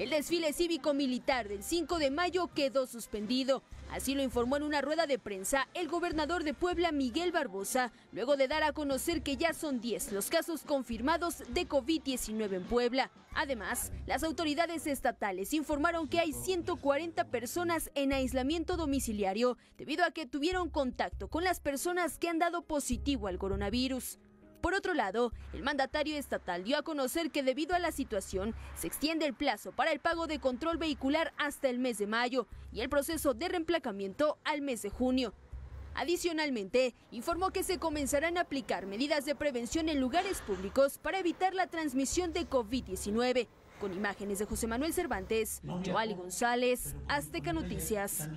el desfile cívico-militar del 5 de mayo quedó suspendido. Así lo informó en una rueda de prensa el gobernador de Puebla, Miguel Barbosa, luego de dar a conocer que ya son 10 los casos confirmados de COVID-19 en Puebla. Además, las autoridades estatales informaron que hay 140 personas en aislamiento domiciliario debido a que tuvieron contacto con las personas que han dado positivo al coronavirus. Por otro lado, el mandatario estatal dio a conocer que debido a la situación se extiende el plazo para el pago de control vehicular hasta el mes de mayo y el proceso de reemplacamiento al mes de junio. Adicionalmente, informó que se comenzarán a aplicar medidas de prevención en lugares públicos para evitar la transmisión de COVID-19. Con imágenes de José Manuel Cervantes, Joali González, Azteca Noticias.